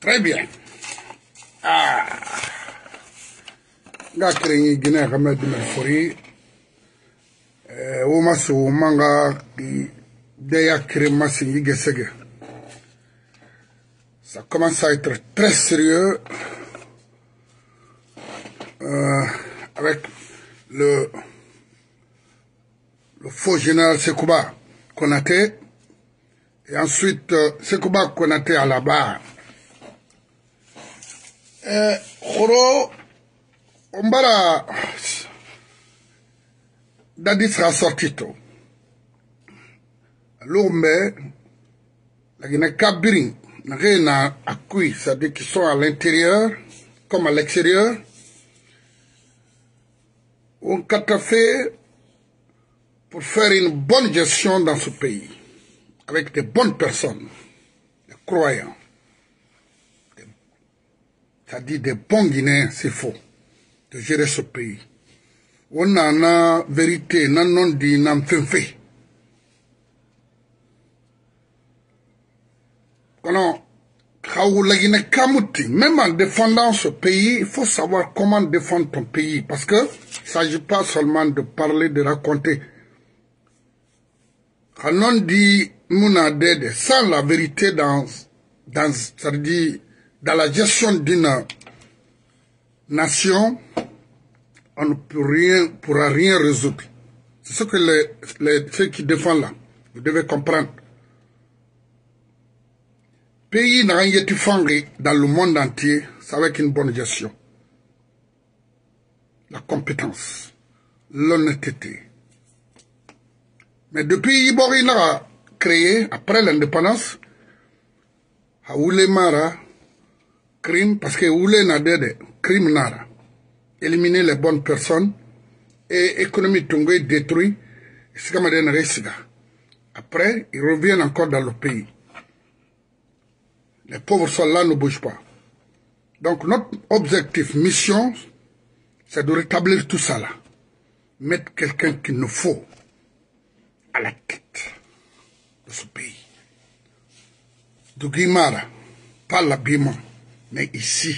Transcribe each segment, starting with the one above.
Très bien. Ah. Nga krengi Guinée kama dimel fori. Eh, woma so manga deya kre masi gesege. Ça commence à être très sérieux euh, avec le, le faux général Sekouba Konaté et ensuite euh, Sekouba Konaté à la barre. Eh, Khoro, Ombara, Dadi sera sorti tôt. L'Ombe, la Guinée-Kabirin, rien à accueillir, c'est-à-dire qu'ils sont à l'intérieur comme à l'extérieur. On a fait pour faire une bonne gestion dans ce pays, avec des bonnes personnes, des croyants, c'est-à-dire des bons Guinéens, c'est faux, de gérer ce pays. On a la vérité, non non dit, non fait. Même en défendant ce pays, il faut savoir comment défendre ton pays. Parce que il ne s'agit pas seulement de parler, de raconter. Quand dit sans la vérité dans, dans, dans la gestion d'une nation, on ne peut rien, pourra rien résoudre. C'est ce que les, les, ceux qui défendent là, vous devez comprendre pays n'a rien dans le monde entier, c'est avec une bonne gestion. La compétence, l'honnêteté. Mais depuis Ibori n'a créé, après l'indépendance, à Mara, crime, parce que Oule n'a de crime nara, éliminer les bonnes personnes, et économie tongé détruit, Après, ils reviennent encore dans le pays. Les pauvres soldats ne bougent pas. Donc notre objectif, mission, c'est de rétablir tout ça là. Mettre quelqu'un qu'il nous faut à la tête ce pays. De Guimara, pas l'habillement, mais ici,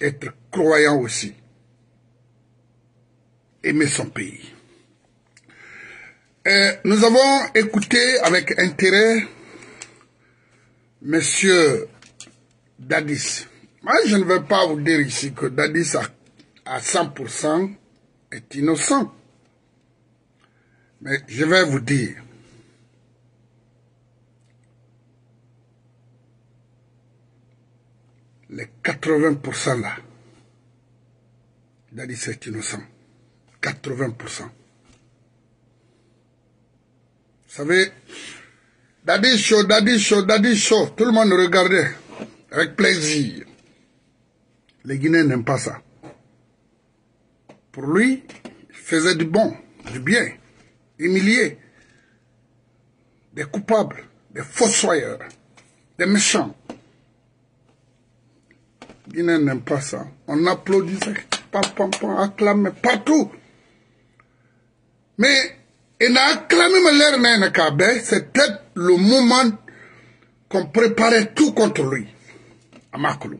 être croyant aussi. Aimer son pays. Et nous avons écouté avec intérêt Monsieur Dadis, moi je ne vais pas vous dire ici que Dadis à, 100% est innocent. Mais je vais vous dire, les 80% là, Dadis est innocent. 80%. Vous savez, Daddy Show, Daddy Show, Daddy Show. Tout le monde regardait avec plaisir. Les Guinéens n'aiment pas ça. Pour lui, il faisait du bon, du bien, humilié. Des coupables, des fossoyeurs, des méchants. Les Guinéens n'aiment pas ça. On applaudissait, pam, pam, pam, acclamait partout. Mais il a acclamé l'air c'était le moment qu'on préparait tout contre lui, à.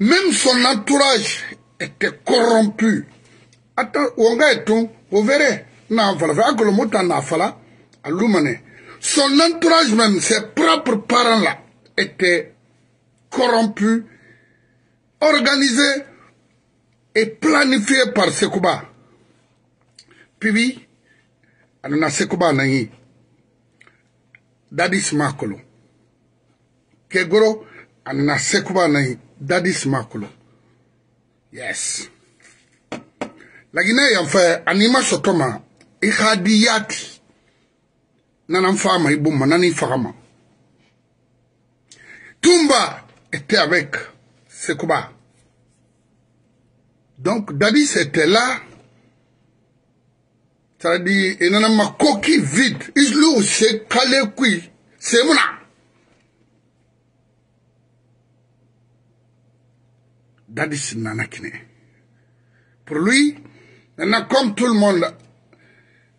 Même son entourage était corrompu. Attends, Wonga et tout, vous verrez, son entourage même, ses propres parents-là, étaient corrompus, organisés et planifiés par Sekouba. Puis, anana sekuba nangi. Dadis makolo. Kegoro anana sekuba nangi. Dadis makolo. Yes. Lagine yanfɛ anima sɔtɔma i ka di yati. Nana fa ma i bomma nani fagama tumba était avec sekuba donc dadis était là. C'est-à-dire il nana ma coquille vide. Il s'est calé qui c'est mon Dadis nana kine pour lui comme tout le monde.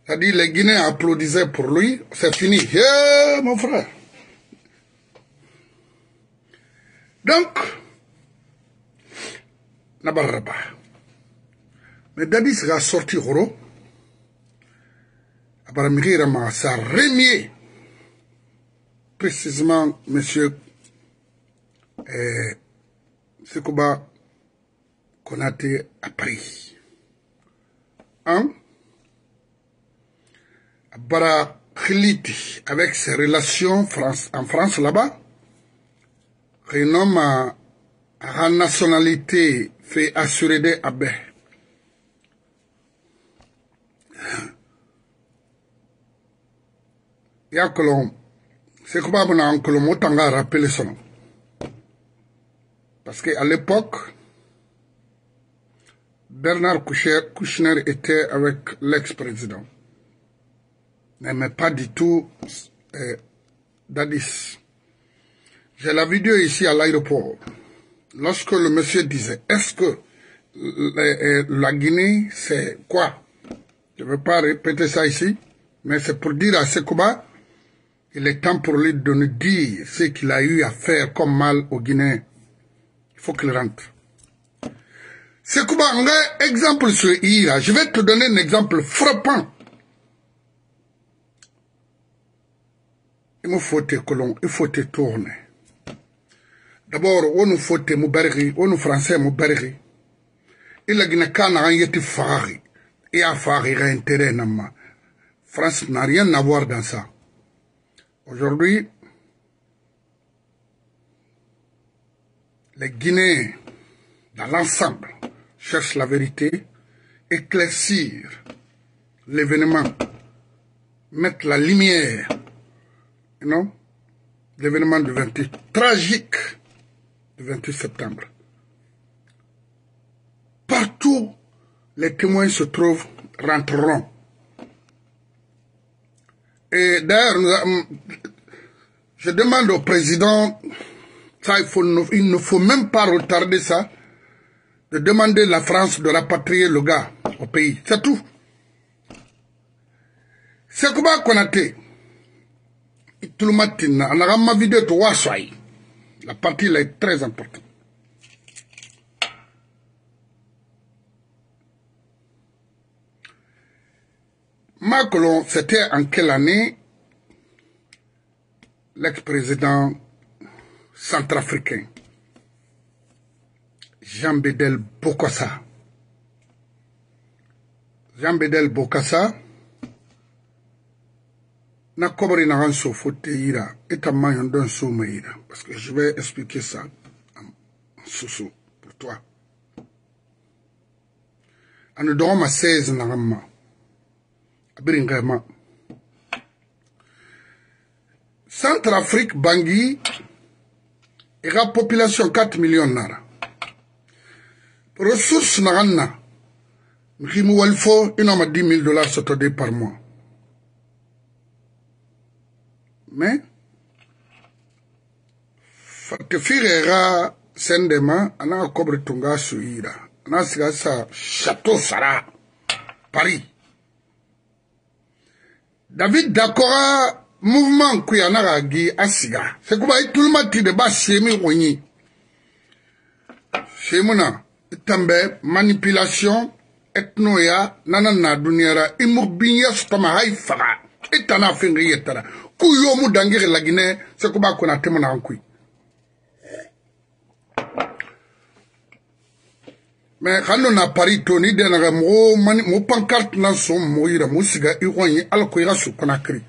C'est-à-dire les Guinéens applaudissaient pour lui, c'est fini. Yeah, mon frère. Donc, Nabaraba. Mais Dadis a sorti Horo. Abaramiri ça remier précisément monsieur eh, Sekouba a pris. Hein? Bara Khiliti, avec ses relations en France là-bas, renomme à, à nationalité fait assurer des abbés. Ya kolon, c'est comme on a un kolon, on a rappelé son nom. Parce qu'à l'époque, Bernard Kouchner était avec l'ex-président. N'aimait pas du tout euh, Dadis. J'ai la vidéo ici à l'aéroport. Lorsque le monsieur disait, est-ce que euh, la Guinée, c'est quoi? Je ne veux pas répéter ça ici, mais c'est pour dire à Sekouba, il est temps pour lui de nous dire ce qu'il a eu à faire comme mal aux Guinéens. Il faut qu'il rentre. Sekouba, un exemple sur Ira. Je vais te donner un exemple frappant. Il me faut te colons, il faut te tourner. D'abord, on nous faut te mouberri, on nous français mouberri. Il a guiné kana un yeti fari. Et a fari a intérêt nama. France n'a rien à voir dans ça. Aujourd'hui, les Guinéens, dans l'ensemble, cherchent la vérité, éclaircir l'événement, mettre la lumière, non, l'événement du 28, tragique 28 septembre. Partout, les témoins se trouvent, rentreront. Et d'ailleurs, je demande au président, ça, il, faut, il ne faut même pas retarder ça, de demander à la France de rapatrier le gars au pays. C'est tout. C'est comment qu'on a été? Tout le matin, on a ma vidéo de Waswai. La partie là est très importante. Macron, c'était en quelle année l'ex-président centrafricain? Jean Bedel Bokassa. Jean Bedel Bokassa na kobri na gan so fote ira eta ma yon don so ma ira. Parce que je vais expliquer ça en soso pour toi. Ano dogo ma 16 na gan ma abiri nga ma centrafrique bangi e ga population 4 million nara. Ressource na gan na mi kimi wali fo inoma 10 000 dollars soto de par mois. me fati firera sendema ana kobre tunga suira. Ana siga sa chateau sara paris. David dakora mouvement kuya na ga gi asiga. Sekuba ituluma tide ba semi wonyi semuna itambe manipulation etnoya nana na duniyara imubinya sotoma haifaga hay faga itana fingi yetara ku yomu dangire lagine sekuba kuna temu na nkui. Mais Tony de na mani mo pancarte na so mo ira mo siga i ala ira su Conakry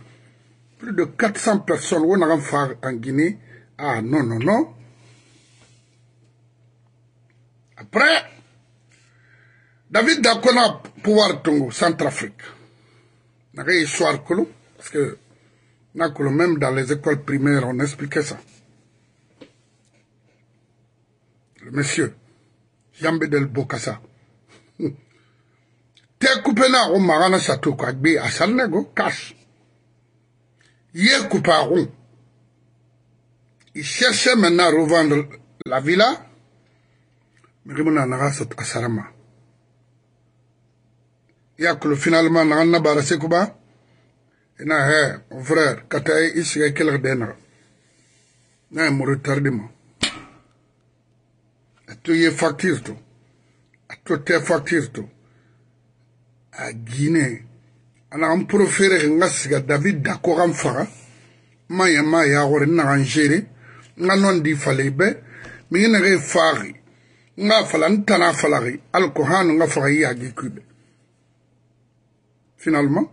plus de 400 personnes on a fa en Guinée. Ah non non non. Après David Dakona pouvoir tongo Centrafrique na ga histoire kolo parce que na même dans les écoles primaires on expliquait ça. Le monsieur yambe del bokasa te coupe na go magana château kwa gbe asalne go cash. Ye rond il cherchait maintenant à revendre la villa mais il n'a pas asarama yakulu finalement naga nabara sekuba? Ina he mon frère ka ta ye i sigɛ kelg dɛnaga na ye mori tardi ma a to ye facture to. A to tɛ facture to. A guinée anaga n proférege n ga siga david dako ga n faga. N ma yɛ ma yagore n naga n gere n ga nɔn di fale bɛ migi nege faagi n ga fala n tana falagi alkohanu n ga faga i yagi kui bɛ finalement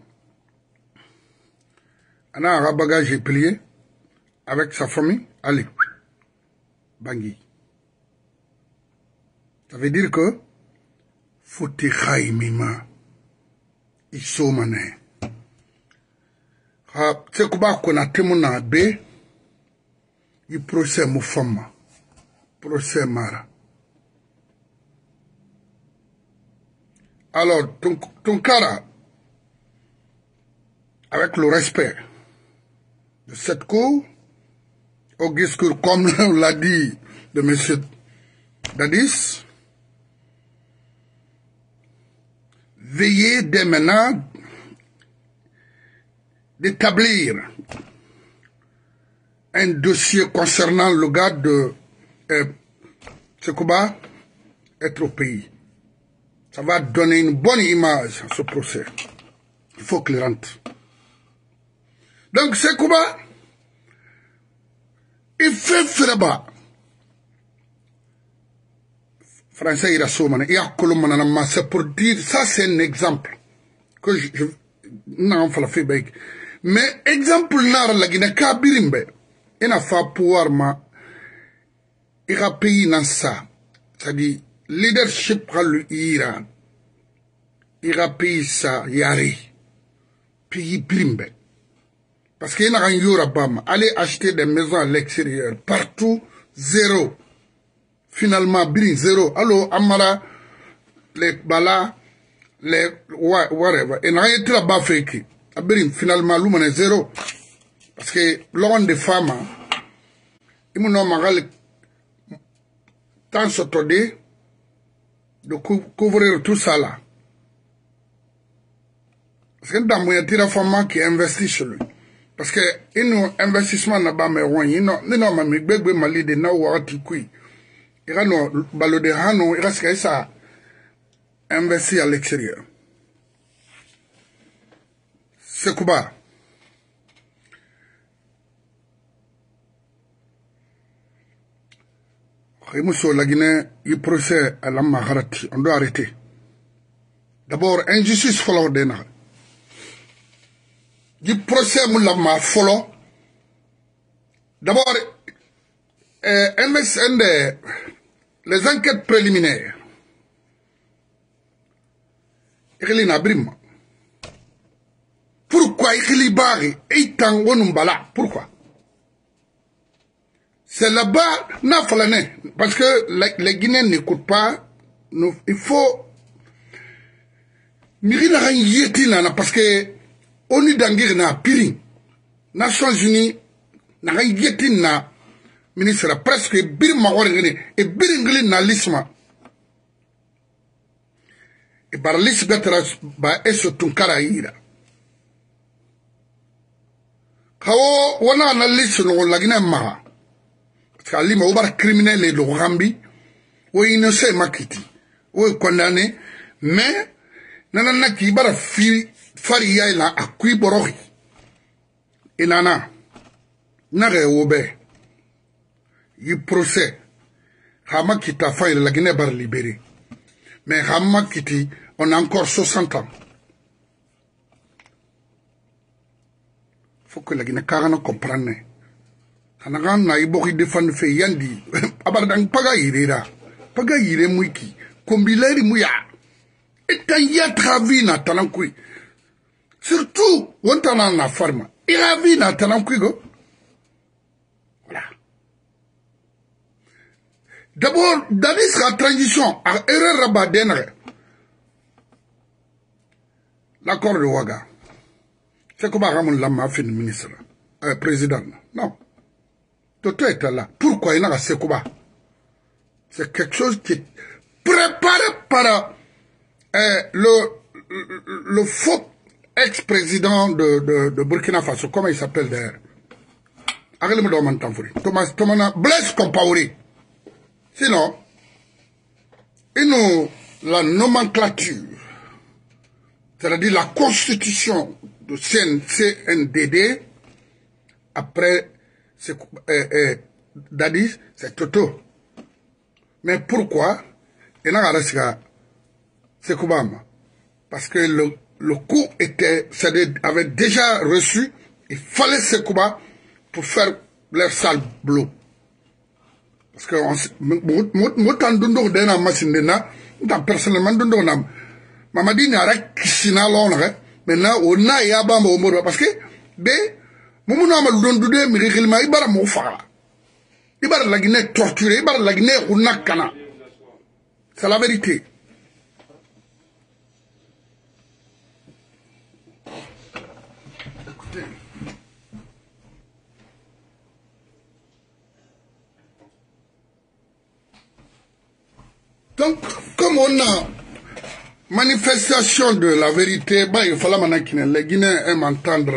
ana a bagage plié avec sa famille. Allez Bangui. Ça veut dire que futi khaimima isomane ha se kuba kona temu na be i procès mu fama procès mara. Alors ton, ton cara avec le respect de cette cour au discours comme l'a dit de M. Dadis veillez dès maintenant d'établir un dossier concernant le gars de euh, être au pays. Ça va donner une bonne image à ce procès. Il faut qu'il rentre. donc sekuma i fɛn fɛnɛ ma français yira so mana i y'a kolo manana ma c'est pour dire ça c'est un exemple que je n'an falafin bɛɛ kɛ mais exemple nara lagina kabirin bɛɛ i n'a fɔ pouvoir ma i ka pays na sa c'est à dire leadership ka yira i ka pays sa yare pays birin bɛɛ Parce qu'il y a un Yorabama, aller acheter des maisons à l'extérieur, partout, zéro. Finalement, zéro. Alors, Amara, les Bala, les whatever. Et n'a rien là-bas fait qui. Bring finalement, l'homme zéro. Parce que l'homme des femmes, il m'a magal tant s'attendait de couvrir tout ça là. Parce que dans mon tira femme qui investit chez lui. Parce que ino investissement na ba me won ino ni no ma mi gbegbe mali de na wa ti kui ira no balo de hano ira ska isa investi à l'extérieur c'est quoi Khimuso la Guinée, il procès à la Maharati, on doit arrêter. D'abord, injustice follow de na. Du procès mu la ma fɔlɔ d'abord euh, MSN les enquêtes préliminaires. Ikili na brima pourquoi ikili bari eitan wonu bala pourquoi? C'est là-bas n'a falane parce que les Guinéens n'écoutent pas. Il faut mirina kan yeti nana parce que oni dangir na pirin nations unies na ga yetin na ministre presque bir magor ngene e bir ngili na lisma. E bar lis betra ba eso tunkara ira. Kawo wana na lis no lagina ma kali ma ubar criminel le gambi wo innocent makiti. Wo condamné mais nanana ki bara fi fari ya ila akui borogi inana nage wobe yi procès. Hama kita fa la Guinée bar libéré mais hama kiti on a encore 60 ans. Faut que la Guinée carana comprenne. Hanaga na iboki defend fe yandi. Abardang paga yirira paga yire muiki kombileri muya. Etan ya travina talankui surtout wontana na farma iravi na tanamkwigo voilà. D'abord davis ka transition a erreur raba denere l'accord de waga c'est comme ramon lama fin ministre. Euh, président. Non. Toto était là. Pourquoi il n'a pas Sekouba? C'est quelque chose qui est préparé par euh, le le faux ex-président de, Burkina Faso, comment il s'appelle d'ailleurs? Thomas Thomas Blaise Compaoré. Sinon, la nomenclature, c'est-à-dire la constitution de CNDD, après euh, euh, Dadis, c'est Toto. Mais pourquoi? Et là, c'est Parce que le, le coup était, avait déjà reçu, il fallait Sekouba pour faire leur sale boulot. Parce que de dena, tant personnellement de nam. Mamadi n'ara kisina maintenant on a yaba mo parce que mumu na ma don dude mi khilma ibara mo fara. Ibara lagine torturer, ibara lagine unakana. C'est la vérité. Donc, comme on a manifestation de la vérité, bah, il fallait que les Guinéens aiment entendre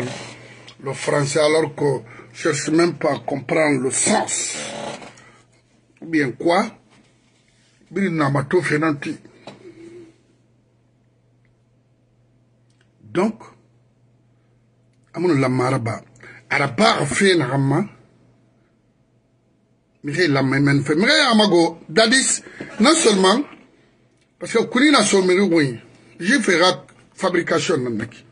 le français alors qu'on cherche même pas à comprendre le sens. Ou bien quoi? Donc, amono la maraba. Araba fait na ramma mire la men fait mire amago dadis non seulement parce que kuni na so miri woni je fera fabrication nanaki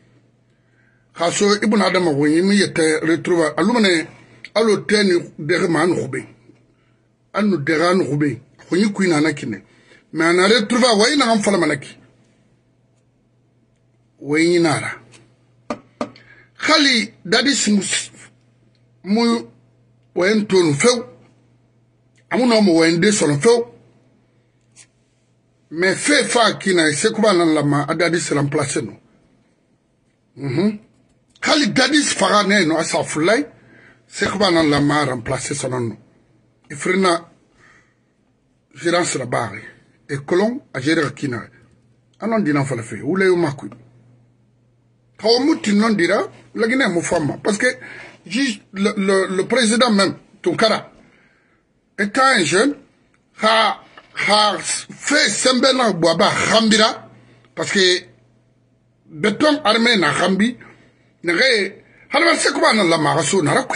khaso ibn adam woni mi yete retrouver alumane alo teni derman khube anu khube khuni kuina nakine mais ana retrouver wayna am fala manaki wayinara hali dadis mu wayan tonu few amuna mo wayan de sono few mais fe fa kina se kuba nan lama adadis remplacer no mhm. Hali dadis faga ne no asa fulai se kuba nan lama remplacer sono no ifrina gérance la barre. Et colon a gérer kina. Anon dina fala fe non dira la Guinée mo fama. Parce que le, le, le président même Tunkara étant un jeune a ha fait sembena boaba khambira parce que béton armé na khambi nere halwa c'est quoi na la maraso na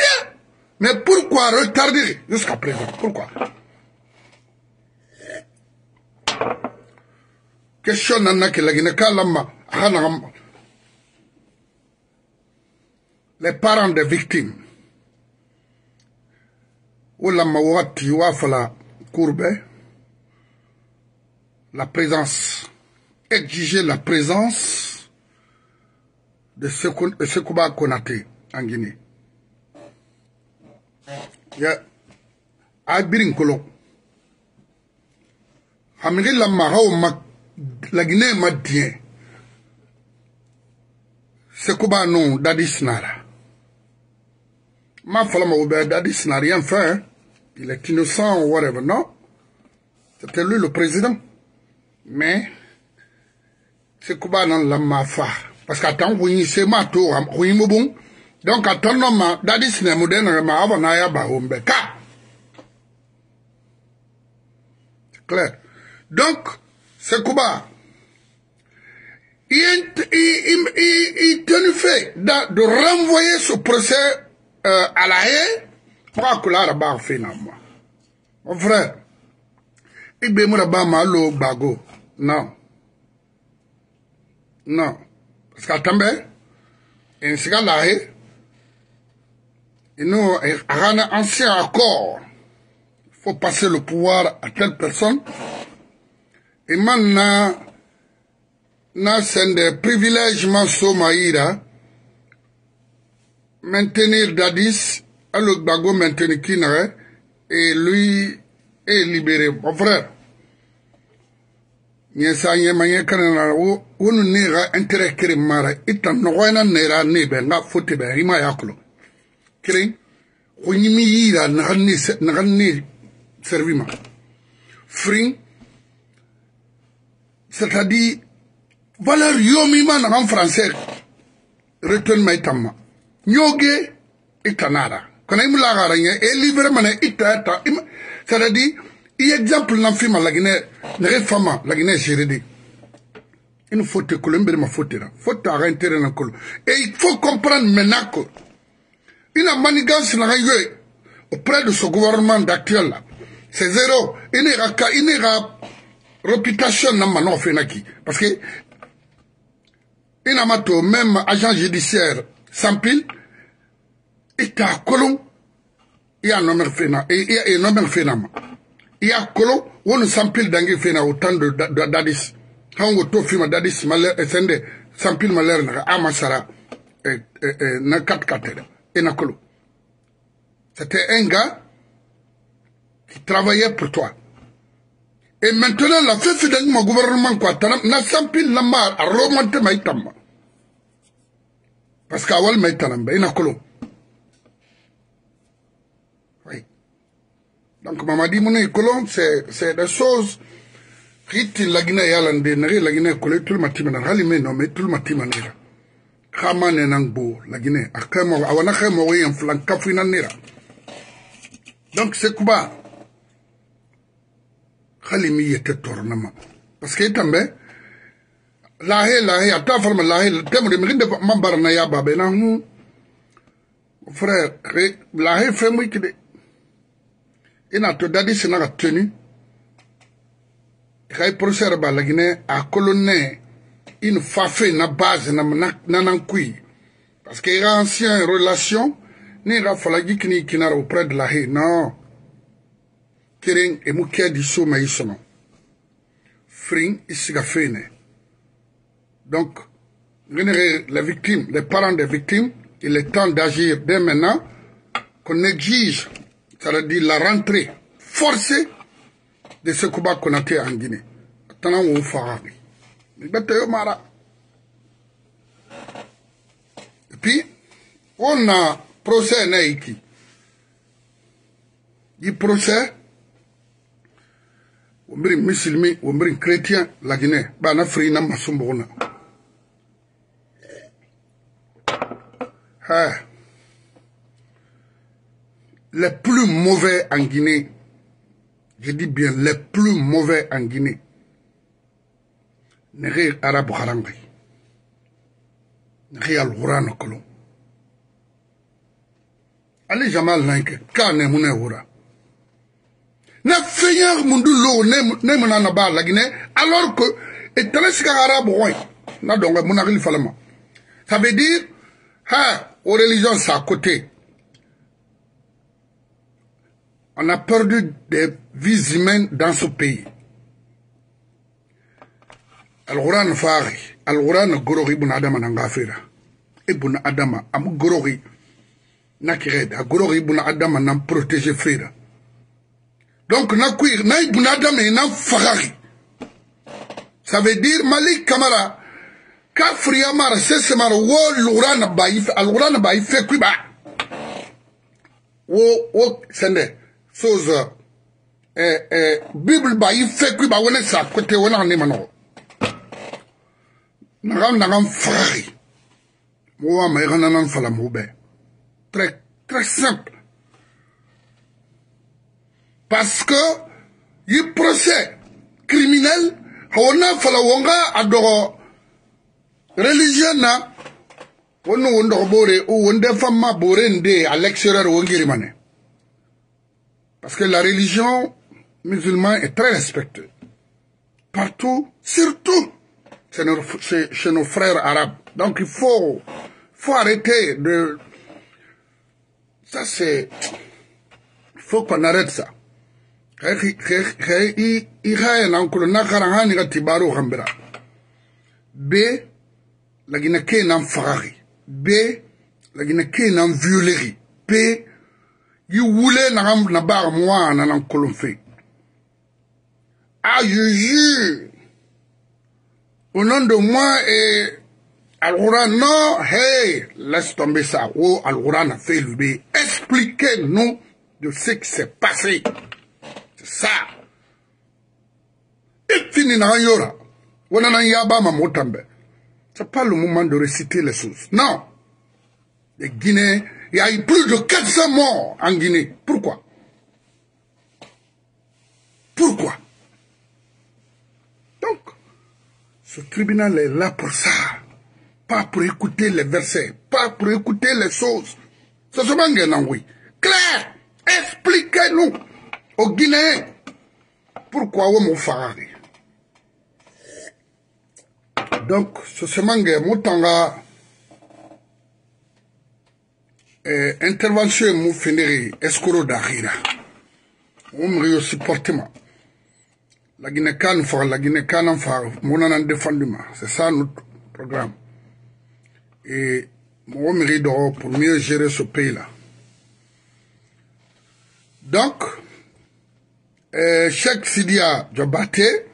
mais pourquoi retarder jusqu'à présent? Pourquoi? Question nana ke lagina kalama khana les parents des victimes ulama wati wafala courbe la présence exiger la présence de Sekouba Konate en Guinée. Il y a Abirin Kolo. Hamiri la Marao la Guinée m'a dit Sekouba non Dadis Nara. Ma ma Dadis n'a rien fait. Hein. Il est innocent ou whatever. Non? C'était lui le président. Mais, c'est kuba nan la ma fa. Parce tant que c'est ma tour, oui, bon. Donc, à ton nom, Dadis n'a moderne, ma avant na ya ba ombe. Ka. C'est clair. Donc, c'est kuba. Il, il, il, il, il tenu fait de, de renvoyer ce procès alaye pɔrakula raba afe na ma ɔfrɛ igbe mu raba ma lo gbago no no parce que atambɛ nsiga laye inu aɣa ni ancien accord. Faut passer le pouvoir à telle personne. Et maintenant na sende privilège ma so ma yira maintenir Dadis à l'Ogbago, maintenir Kinare, et lui est libéré. Mon frère, nyesa nye manye kanana wonu nera intérêt kiri mara. Ita nogwana nera nebe nga fote be ima yakulo kiri kunyimi yira nagani nagani servima fring c'est-à-dire valeur yomima nagan français retenma itamma nyoge itanara kana garanya e livre mana itata c'est-à-dire i fama lagine jiridi il faut te kolo mbere ma faute na kolo. Et il faut comprendre maintenant que une manigance na auprès de ce gouvernement actuel là c'est zéro. Il n'ira il n'ira réputation na mano fenaki. Parce que ina mato même agent judiciaire sans pile ita kolon ya nomer fena e nomer fena ma ya kolon wonu sans pile dangi fena autant de dadis han woto fima dadis maler sende sans pile maler na amasara na kat katera ina kolon c'était un gars qui travaillait pour toi Et maintenant, la fait fait d'un gouvernement quoi, na sampil na mar a remonté maïtama. Parce qu'awal maïtanamba, ina kolo. donc mamadi mu ne kolon c'est des choses. Riti lagina yalande nari lagina kole tulma timana hali me no me tulma timanira kama ne nang bo lagina akamo awana kamo yen flan kafina nira donc c'est kuba hali mi yete tornama parce que tambe lahe lahe ata farma lahe temre mi ginde mambarna ya babe na hu frère lahe femu kide i n'a to dadi sina ka toni i e ka i e porose yɛrɛ b'a laginɛ a kolonɛ i ni fa fe na base na nanankui parce que i ka ancien relation ni i ka falaji kini i kinara auprès de la he non. Keren e mu kɛ di so ma i sɔnɔ firin i siga fe nɛ donc les victimes les parents des victimes il est temps d'agir dès maintenant qu'on exige c'est-à-dire la rentrée forcée de ce Kuba Konaté en Guinée. Bete yo mara. Et puis on a procès na iki yi procès wombiri musulmi wombiri chrétien la Guinée. Bana fri na masumbo na ha les plus mauvais en Guinée. Je dis bien les plus mauvais en Guinée. Nege arabu harangai nege al-Qur'an kolon ali jamal nanke kane mune hura na fenya mundu lo ne muna na ba lagine alors que et tala sika arabe ouais na falama ça veut dire ha aux religions à côté on a perdu des vies humaines dans ce pays. al-Quran fari al-Quran gorogi ibn adama na ngafira ibn adama am gorogi nakireda. Gorogi ibn adama na protéger frère donc na kui na ibn adam et na fagari ça veut dire malik kamara ka friya mara sese wo lura na bayi alura na bayi fe kui ba? Wo wo sende chose eh eh bible ba wona sa mo be. Très très simple. Parce que yi procès criminel hawona fala wonga adogo religieux na wonno wondo bore o wonde famma bore nde à l'extérieur wongiri mané parce que la religion musulmane est très respectée partout surtout chez nos, frères arabes. Donc il faut arrêter de ça c'est il faut qu'on arrête ça. I haya nan kulo na karan hani ga tibaro hambira be yi wule na bar moi na nan kulo fe ayuyu au nom de moi et Al-Quran, non, hey, laisse tomber ça. Oh, Al-Quran a fait lui. Expliquez-nous de ce qui s'est passé. ça. Et fini na yora. C'est pas le moment de réciter les choses. Non. Les Guinéens, il y a eu plus de 400 morts en Guinée. Pourquoi? Pourquoi? Donc, ce tribunal est là pour ça. Pas pour écouter les versets, pas pour écouter les choses. C'est ce oui. Claire, expliquez-nous aux Guinéens pourquoi on m'a donc sosemange mutanga eh, intervention ye mun fendere eskoro daxira wo mege yo supportement lagine kanu faxa lagine kanan faxa munanan défendement c'est ça notre programme. Et mogo mege doxo pour mieux gérer ce pays là donc eh, cheikh sidia jobate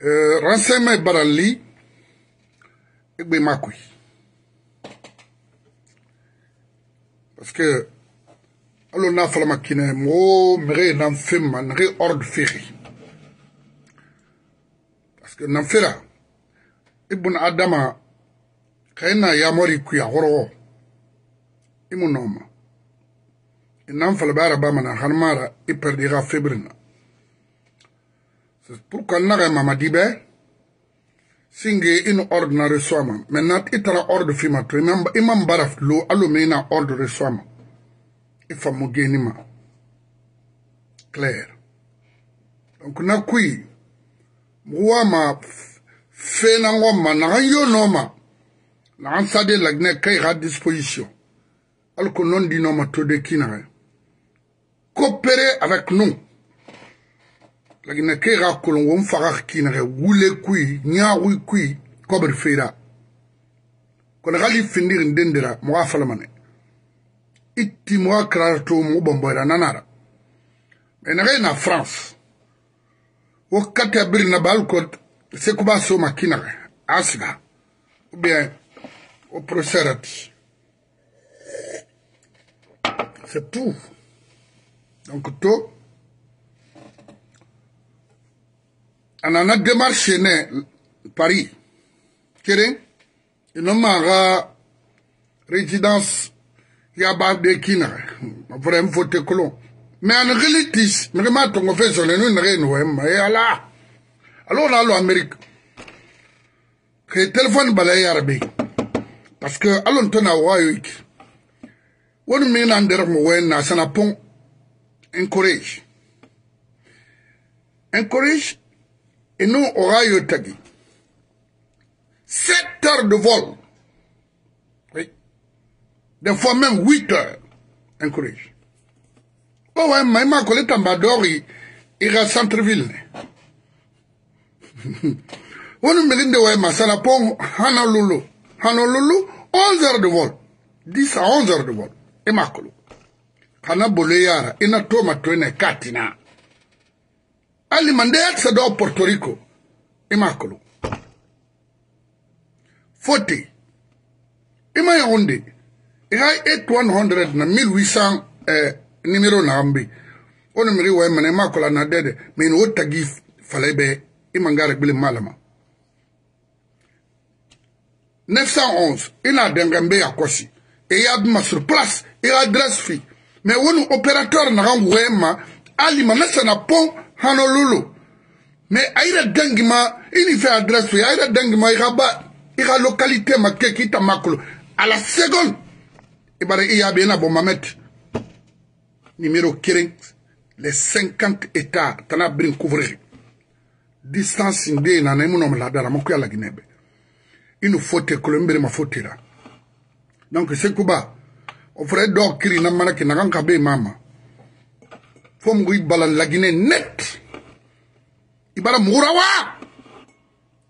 eh, renseignement barali egbe makoy parce que alo na falama kine mo mere nan femma nage ordre feri parce que nan fera ibun adama kayna yamori kuya horo. Imu noma nan fala bara bamana hanmara iperdira febrina pourquoi naga mama dibe singe i ni ordre na reçoit ma maintenant i taara ordre f'i ma to i ma n baara lo hali o mɛn i na ordre reçoit ma i faamu geni ma. Claire donc na kui. Wa ma fenango ma. Na an yo no ma. Na an sade laginɛ ka i ka disposition. Hali ko non di no ma to de kinaɛ coopérer avec nous. lagina ke ga kolon won faga kinare wule kui nyaawi kui kobar feira. Kono gali findirin dendira mo ga falamane itti mo ga krato mo bomboira nanara. Enare na france wakkati a biri na bal ko se kuba so ma kinare asiga ou bien o proserati c'est tout. Donc to a nana démarche ne paris. Kelen i no maa ka résidence yabaade kina vrai voté colon mais a nege li tis nege maa tongo fe sole nu nege ni wem ma ala alo na alo amérique. Ke téléphone bala yarabe parce que alon tona wayoyik woni mi nan der mo wen na sana pon encourage encourage et nous aura eu tagi. 7 heures de vol. Oui. Des fois même 8 heures. Encourage. Oh ouais, mais ma collègue Tambadori, il à centre-ville. On me dit ouais, ma salapon, Honolulu. Honolulu, 11 heures de vol. 10 à 11 heures de vol. Et ma collègue. Kana boleyara, ina toma tuene katina ali mandexa do Porto Rico. Imakolo forty ima yaunde iga eight one hundred na mille huit cent eh, numéro nagambi o numeri wa mana imakola na dede min wo tagi fale be imangara gbili malama neuf cent onze ina dengambe ya kosi eya duma sur place iga adresse fi mais wonu opérateur nagan wema alima nasana pont Honolulu. Mais aïra dangima, il fait adresse, aïra dangima, il ba, il a localité ma kekita makolo. À la seconde, il va y a bien bon mamet. Numéro 15, les 50 États, t'en as bien couvrir. Distance indé, n'a même nom la dara, mon la Guinée. Il nous faut te colomber ma faute là. Donc, c'est Kuba. On ferait donc kiri na kan kabe mama. Fo mugu i balan lagine net. I bara mugura wa.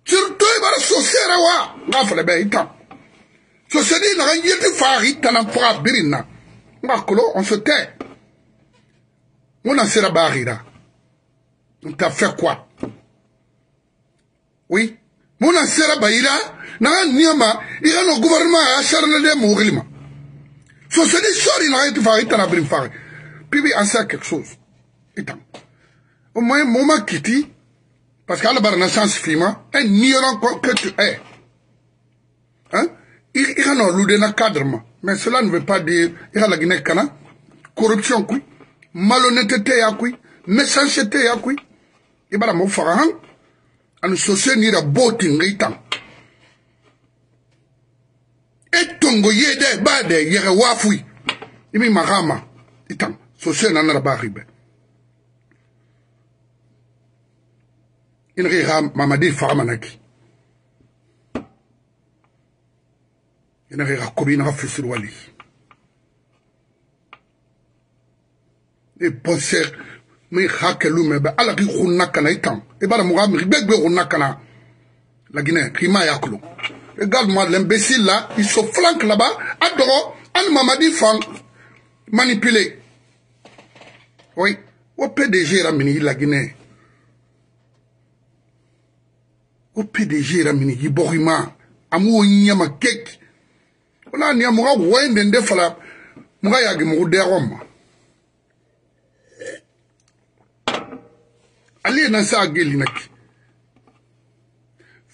Surtout i bara wa. Nga fɛlɛ bɛ i tan sosiyɛdi naga yeti faga i tanan faga birin na. Nga kolo on se tait. Ngo na sera bagira on t'a fait quoi? Oui. Mo na sera bayira naga niyama i ka no gouvernement a charne de mugili ma. Sosiyɛdi sori naga yeti faga i tanan birin faga puis en sait quelque chose itam au moins moma kiti parce qu'Allah barna sans fima un ignorant que tu es. Hein? Il il a loudé na cadre mais cela ne veut pas dire il a la guinée kana corruption kui malhonnêteté ya kui méchanceté ya kui ibara mo faga han anu sosé ni da boti ngaitam etongo yede bade yere wafui imi magama itam sosé na na ba ribe ga mamadi faga manaki ina ke ga kobi ina ga fisir wali e ponse mi hakelu me be ala ki khunna kana itan e bara mo ga mi gbegbe khunna kana la Guinée kima yaklo regarde-moi l'imbécile là il se flanque là-bas adoro an mamadi fan manipulé. Oui. O PDG ramini la Guinée o pdg yɛrɛ mini k'i bɔgɔma a m'o ɲɛma kek o n'a niya mɔgɔ wɔyi den de fala mɔgɔ y'a gɛ mɔgɔ dɛgɔ ma ale ye na se a gɛli na ki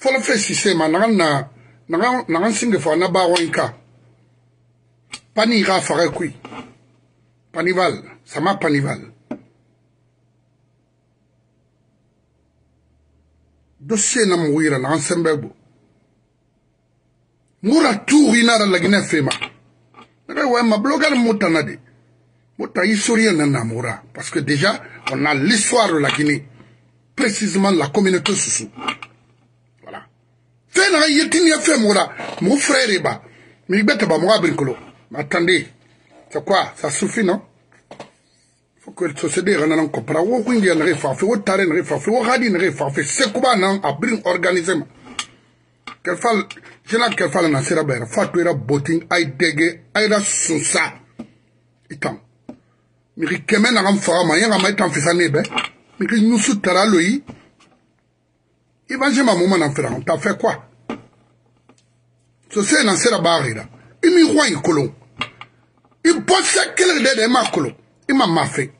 fɔlɔ fɛ sise ma naga na naga naga sin de fɔ na ba wɔyi ka pani k'a faga koyi panival. Sama panival. Dossier na mu yira naga sembe bo mura tuuri nara lagine fema. Naga wa ma blogar mutana de muta historien na namura parce que déjà on a l'histoire de la Guinée. Précisément la communauté Soussou fɛn na ye tiniya fɛn mɔgɔ la mɔgɔ frère ba mais i bɛ taba mɔgɔ abiri kolo attendez. C'est quoi? Ça suffit non? société xana nan kopara wo xungiya naxe faafe wo tare naxe faafe wo xaadi naxe faafe sekuba nan a birin organisé ma kelfal jena kelfala na sera bayra fatu era botin ay dege ayra susa itam mixi keme naxan faxama yaxama itan fisane be mixi ɲusu tara loyi ibanjema muma nan firaxan ta fe quoi sose nan sera baxira imi xoa i kolon i bose kelexde de ma kolon i ma mafe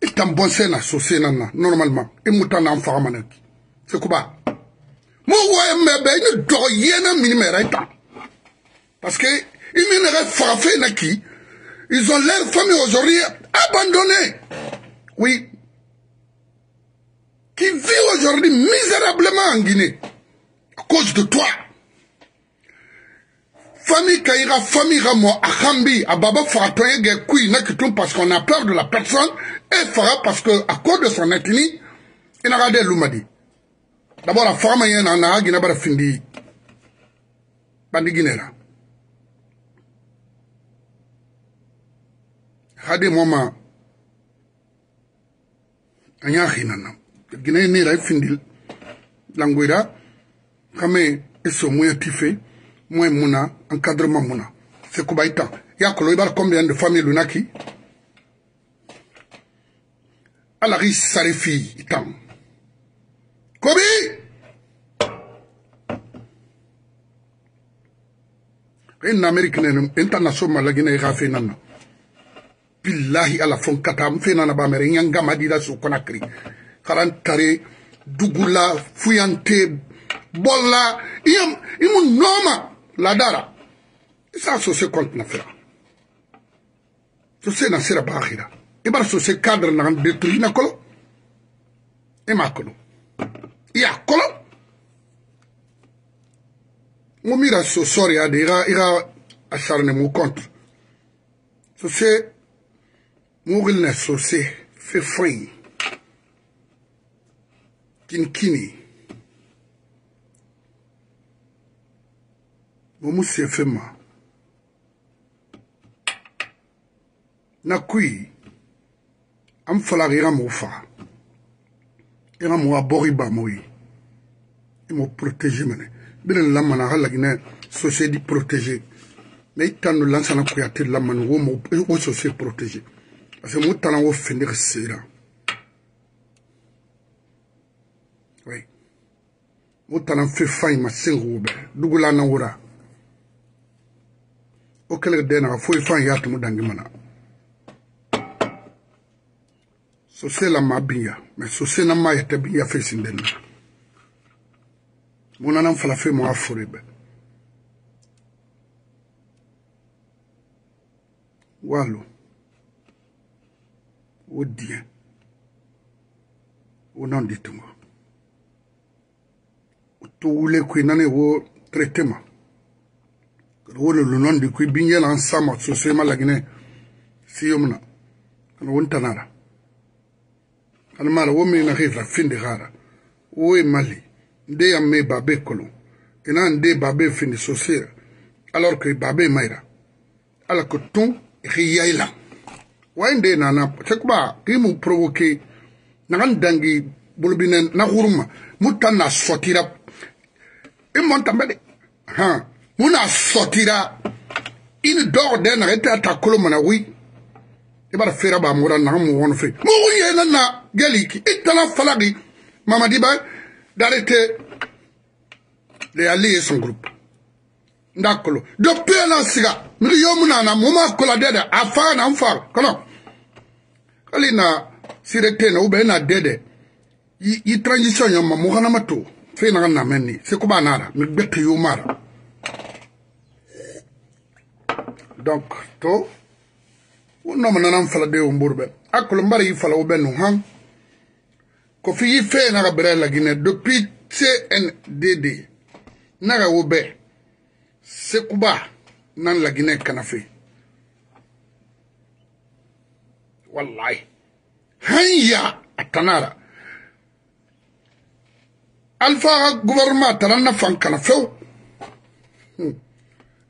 fait. I tam bosse na so se na na normalement. I muta na fara manaki. C'est quoi Mo wa me be ni do yena mini me raita. Parce que ils me frappé na qui ils ont leur famille aujourd'hui abandonnée. Oui, qui vit aujourd'hui misérablement en Guinée à cause de toi. Famille Kaira, famille Ramo, Akhambi, Ababa Faratoye Gekui, Nakitum, parce qu'on a peur de la personne, e faga parce que a cause de son ethnie i naga de lumadi d'abord a faga ma ye na naga gine bara findi. Bandi gine la hadi moma a y'a hinana gine nira i findi. Langoyra kame i so moyen ti fe moyen muna encadrement muna c'est kubaita yakolo i bara combien de famille lunaki? Ala ri sarifi itam kobi in amerique ne international la guinée ga fe nanna billahi ala fon katam fe nana ba mere nyanga madida su konakri karan tare dugula fuyante bolla iyam imu noma ladara isa sose compte na fera. Sose na sera i bara sose cadre nagan détruit na kolo. I m'a kolo. I y'a kolo. N ko min yira so sɔri ya de i ka i ka a sarine mu contre. Sose mugil na sose fe foyi kinkini mo mu se fe ma. Na kui. An falaka i ka mɔgɔ faga i ka mɔgɔ a bɔgɔ i ba mɔgɔ ye i m'o protege minɛ i bɛna lamana a ka laginɛ société protégé mais i tan do lansana kuyate lamani wo mɔgɔ wo société protégé parce que mo tana wo findi ka sera. Oui. Mo tana fe fayi ma sengu wo bɛ dugula na wura o kɛlɛ den na foyi fan ya tumu dangi mana sosɛ la mabia, bin ya mɛ sosɛ na maa yɛtɛ bin ya fesin den na mun fala fɛn mu a walo. O diɲɛ o non di tuma o to wule koyi nani wo traité ma. O le lo n'an di koyi bin yɛlɛ an sa ma sosɛ ma laginɛ si yɔ mun na. Kana mara wo me na khifla finde khara wo e mali. Nde ya me babe kolo. Ina nde babe finde sosira alors que babe maira ala ko ton riyaila wa nde na na sekba ki mu provoquer na kan dangi bulbinen na huruma mutan na sotira. E monta mbede ha muna sotira. In dog de na ta kolo mana wi. I bara fera ba mura na mu won fe. Mo ye na na geliki itala falagi mamadiba d'arrêter de allier son groupe. Ndakolo do pela siga miri yomu nana muma kola dede afa na mfa kono. Kali na sirete na ube na dede. I, i transition yamma mugana mato. Fe na na menni se ko banara mi gbete yomara donc to. Wonno manana mfala de umburbe akolo mbari fala ube no hang ko fi yi fe na ga la gine depuis CNDD na ube sekuba nan la gine kana fe. Wallahi. Hanya atanara. Alfa gouvernement taran na fan kana few.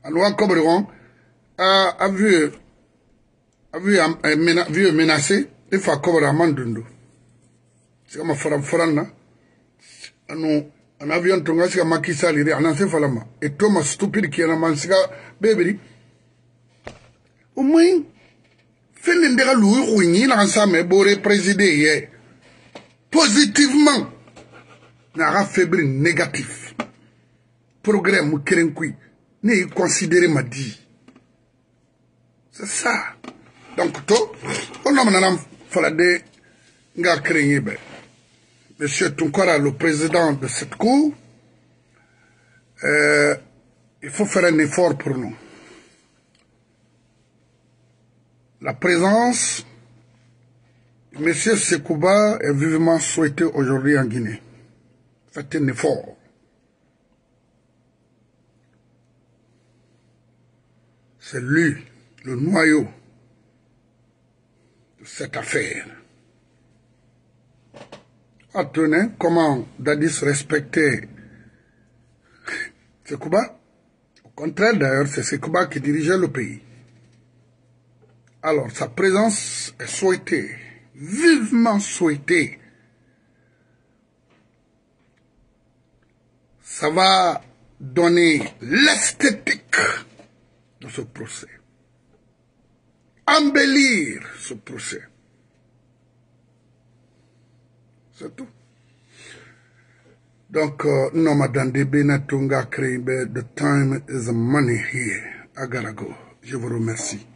Anwan kobri gon a vu a vu menacé faut kobri amandundu c'est comme faram faranna anu an avion to ngasiga makisali ri anan se falama. E toma stupide ki ana man siga bebiri moins fende ndega lui runyi na sa me bore présider ye positivement. Na ga febri négatif. Progrès mu keren kui. Ne y considérer ma di c'est ça. Donc to on a manana fala de nga keren be Monsieur Tunkara, le président de cette cour, euh, il faut faire un effort pour nous. La présence de M. Sekouba est vivement souhaitée aujourd'hui en Guinée. Faites un effort. C'est lui, le noyau de cette affaire. Attendez, comment Dadis respectait Sekouba Au contraire, d'ailleurs, c'est Sekouba qui dirigeait le pays. Alors, sa présence est souhaitée, vivement souhaitée. Ça va donner l'esthétique de ce procès. Embellir ce procès. C'est tout. Donc, uh, no, Madame Debena Tunga Krebe, the time is money here. I gotta go. Je vous remercie.